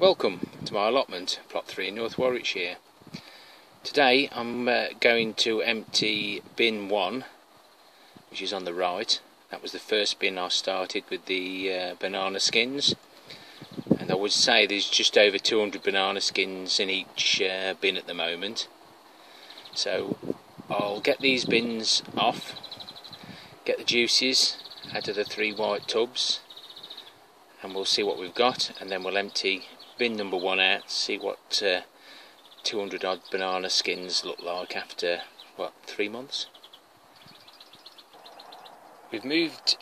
Welcome to my allotment, plot 3 North Warwickshire. Today I'm uh, going to empty bin 1, which is on the right. That was the first bin I started with the uh, banana skins. And I would say there's just over 200 banana skins in each uh, bin at the moment. So I'll get these bins off, get the juices out of the three white tubs and we'll see what we've got and then we'll empty bin number one out, see what uh, 200 odd banana skins look like after, what, three months? We've moved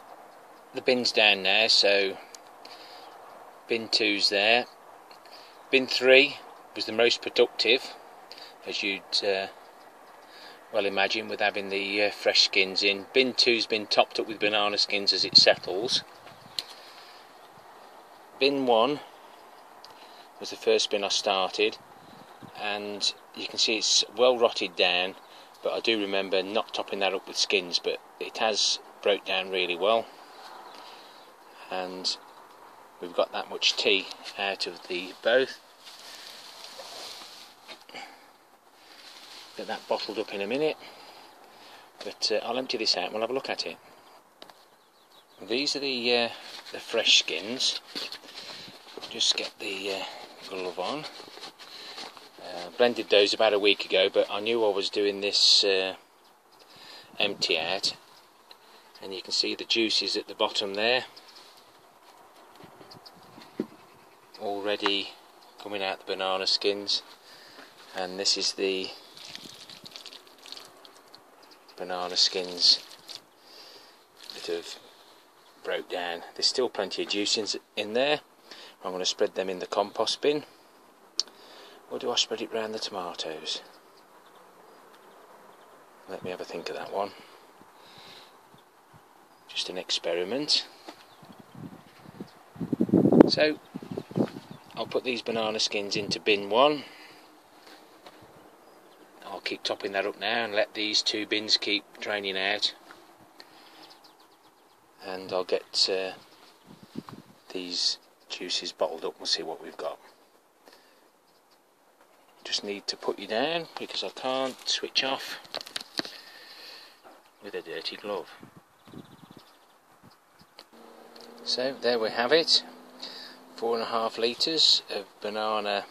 the bins down now, so bin two's there. Bin three was the most productive, as you'd uh, well imagine with having the uh, fresh skins in. Bin two's been topped up with banana skins as it settles. Bin one was the first bin I started and you can see it's well rotted down but I do remember not topping that up with skins but it has broke down really well. And we've got that much tea out of the both. Get that bottled up in a minute but uh, I'll empty this out and we'll have a look at it. These are the uh, the fresh skins. Just get the uh, on. Uh, blended those about a week ago, but I knew I was doing this uh, empty out, and you can see the juices at the bottom there, already coming out the banana skins, and this is the banana skins that have broke down. There's still plenty of juice in, in there. I'm going to spread them in the compost bin. Or do I spread it round the tomatoes? Let me have a think of that one. Just an experiment. So, I'll put these banana skins into bin one. I'll keep topping that up now and let these two bins keep draining out. And I'll get uh, these juices bottled up. We'll see what we've got. Just need to put you down because I can't switch off with a dirty glove. So there we have it. Four and a half litres of banana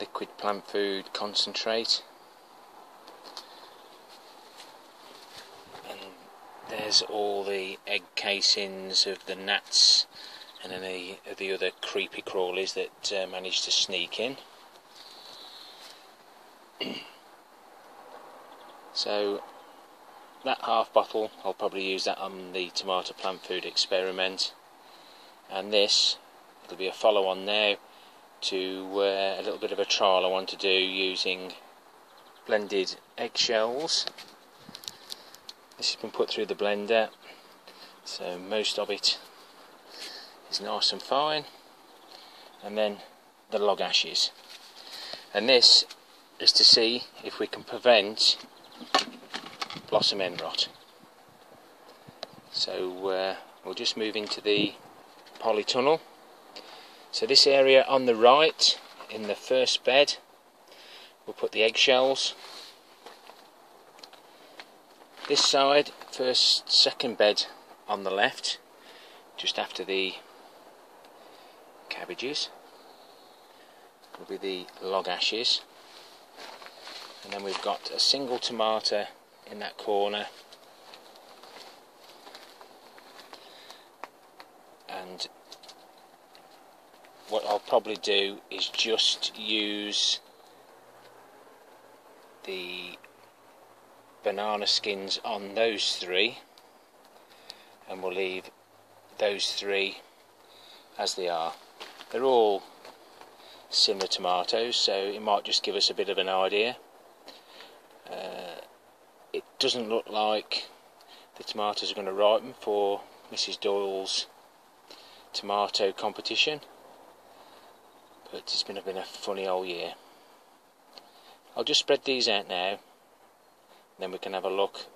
liquid plant food concentrate. And there's all the egg casings of the gnats and any of the other creepy crawlies that uh, managed to sneak in. so that half bottle, I'll probably use that on the tomato plant food experiment. And this, it'll be a follow on now to uh, a little bit of a trial I want to do using blended eggshells. This has been put through the blender, so most of it is nice and fine. And then the log ashes. And this is to see if we can prevent blossom end rot. So uh, we'll just move into the polytunnel. So this area on the right in the first bed we'll put the eggshells. This side first second bed on the left just after the cabbages. Will be the log ashes. And then we've got a single tomato in that corner. And what I'll probably do is just use the banana skins on those three. And we'll leave those three as they are they're all similar tomatoes, so it might just give us a bit of an idea. Uh, it doesn't look like the tomatoes are going to ripen for Mrs. Doyle's tomato competition, but it's been a, been a funny old year. I'll just spread these out now, then we can have a look,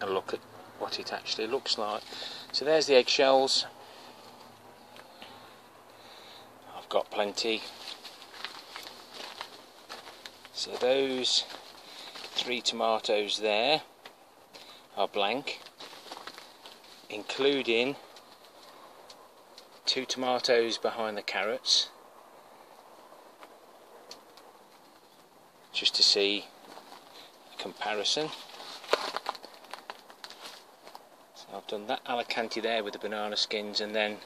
a look at what it actually looks like. So there's the eggshells. Got plenty. So those three tomatoes there are blank, including two tomatoes behind the carrots, just to see a comparison. So I've done that Alicante there with the banana skins and then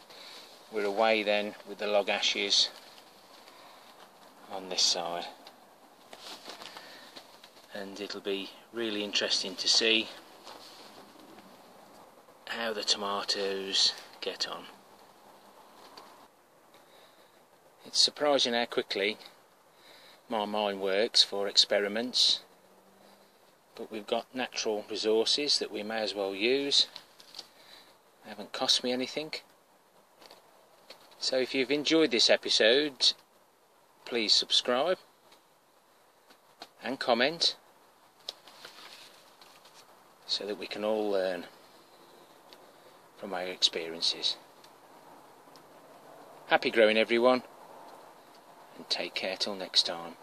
we're away then with the log ashes on this side and it'll be really interesting to see how the tomatoes get on. It's surprising how quickly my mind works for experiments but we've got natural resources that we may as well use. They haven't cost me anything. So if you've enjoyed this episode please subscribe and comment so that we can all learn from our experiences. Happy growing everyone and take care till next time.